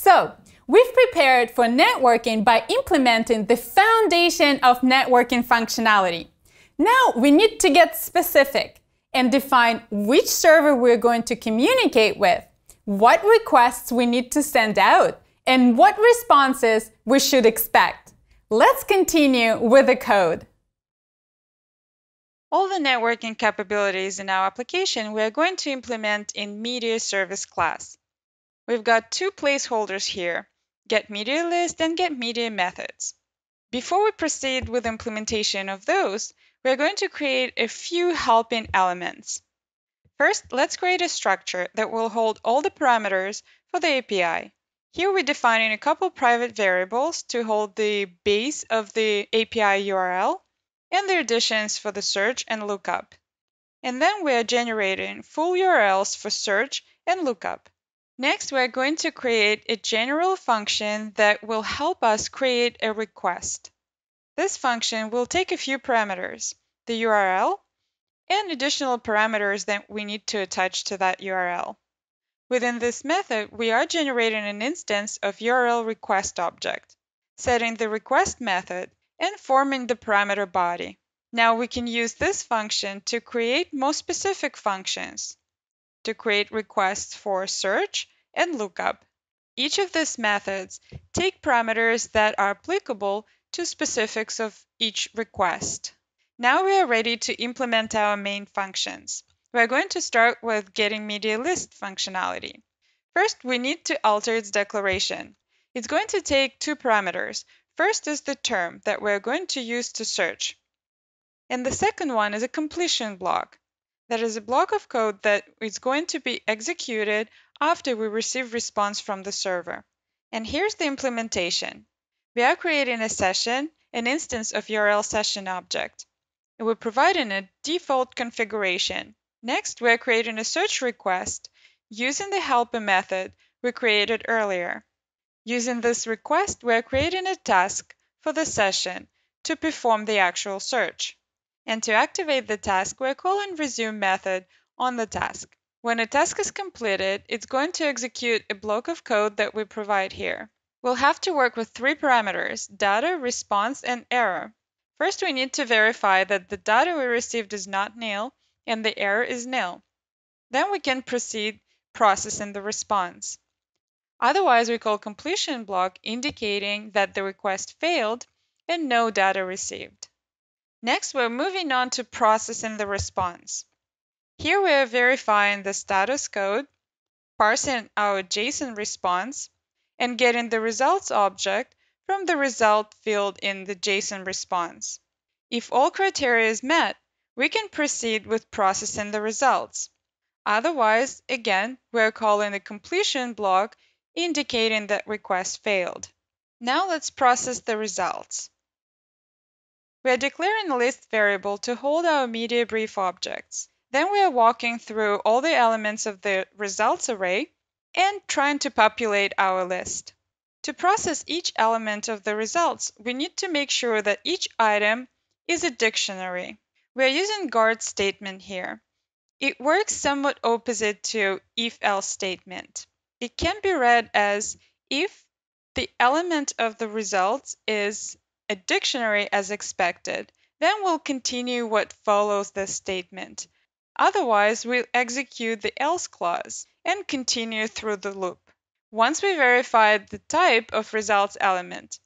So, we've prepared for networking by implementing the foundation of networking functionality. Now we need to get specific and define which server we're going to communicate with, what requests we need to send out, and what responses we should expect. Let's continue with the code. All the networking capabilities in our application we are going to implement in Media Service class. We've got two placeholders here, getMediaList and getMedia methods. Before we proceed with implementation of those, we're going to create a few helping elements. First, let's create a structure that will hold all the parameters for the API. Here we're defining a couple private variables to hold the base of the API URL and the additions for the search and lookup. And then we are generating full URLs for search and lookup. Next, we're going to create a general function that will help us create a request. This function will take a few parameters, the URL, and additional parameters that we need to attach to that URL. Within this method, we are generating an instance of URL request object, setting the request method, and forming the parameter body. Now we can use this function to create more specific functions, to create requests for search and lookup. Each of these methods take parameters that are applicable to specifics of each request. Now we are ready to implement our main functions. We're going to start with getting media list functionality. First, we need to alter its declaration. It's going to take two parameters. First is the term that we're going to use to search. And the second one is a completion block. That is a block of code that is going to be executed after we receive response from the server. And here's the implementation. We are creating a session, an instance of URL session object. And we're providing a default configuration. Next, we're creating a search request using the helper method we created earlier. Using this request, we're creating a task for the session to perform the actual search. And to activate the task, we're calling resume method on the task. When a task is completed, it's going to execute a block of code that we provide here. We'll have to work with three parameters, data, response, and error. First, we need to verify that the data we received is not nil and the error is nil. Then we can proceed processing the response. Otherwise, we call completion block indicating that the request failed and no data received. Next, we're moving on to processing the response. Here we are verifying the status code, parsing our JSON response, and getting the results object from the result field in the JSON response. If all criteria is met, we can proceed with processing the results. Otherwise, again, we're calling the completion block indicating that request failed. Now let's process the results. We are declaring a list variable to hold our media brief objects. Then we are walking through all the elements of the results array and trying to populate our list. To process each element of the results, we need to make sure that each item is a dictionary. We are using guard statement here. It works somewhat opposite to if-else statement. It can be read as if the element of the results is a dictionary as expected, then we'll continue what follows this statement. Otherwise, we'll execute the else clause and continue through the loop. Once we verified the type of results element,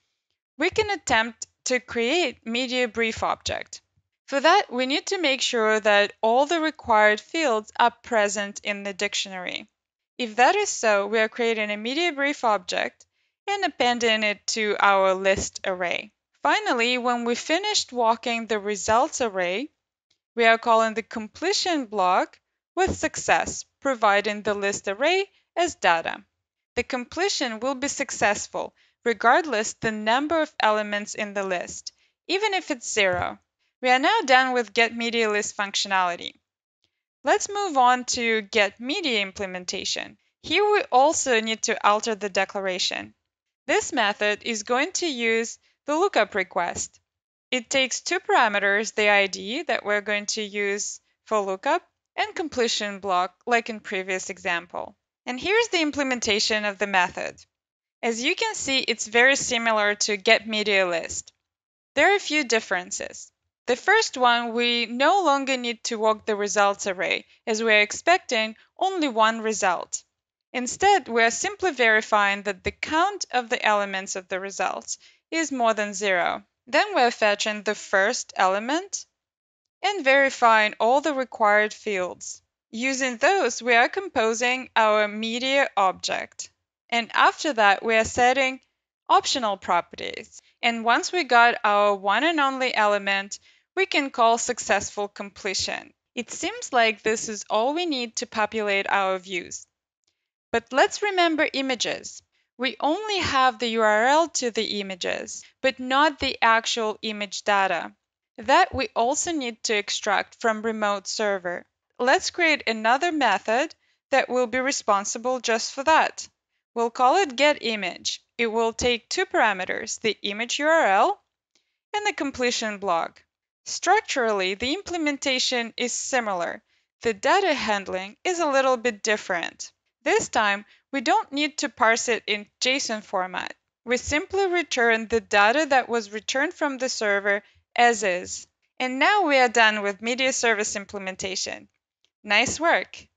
we can attempt to create media brief object. For that, we need to make sure that all the required fields are present in the dictionary. If that is so, we are creating a media brief object and appending it to our list array. Finally, when we finished walking the results array, we are calling the completion block with success, providing the list array as data. The completion will be successful regardless the number of elements in the list, even if it's zero. We are now done with get media list functionality. Let's move on to get media implementation. Here we also need to alter the declaration. This method is going to use the lookup request. It takes two parameters, the ID that we're going to use for lookup and completion block like in previous example. And here's the implementation of the method. As you can see, it's very similar to get media list. There are a few differences. The first one, we no longer need to walk the results array, as we are expecting only one result. Instead, we are simply verifying that the count of the elements of the results is more than zero. Then we're fetching the first element and verifying all the required fields. Using those, we are composing our media object. And after that, we are setting optional properties. And once we got our one and only element, we can call successful completion. It seems like this is all we need to populate our views. But let's remember images. We only have the URL to the images, but not the actual image data. That we also need to extract from remote server. Let's create another method that will be responsible just for that. We'll call it getImage. It will take two parameters, the image URL and the completion block. Structurally, the implementation is similar. The data handling is a little bit different. This time, we don't need to parse it in JSON format. We simply return the data that was returned from the server as is. And now we are done with media service implementation. Nice work!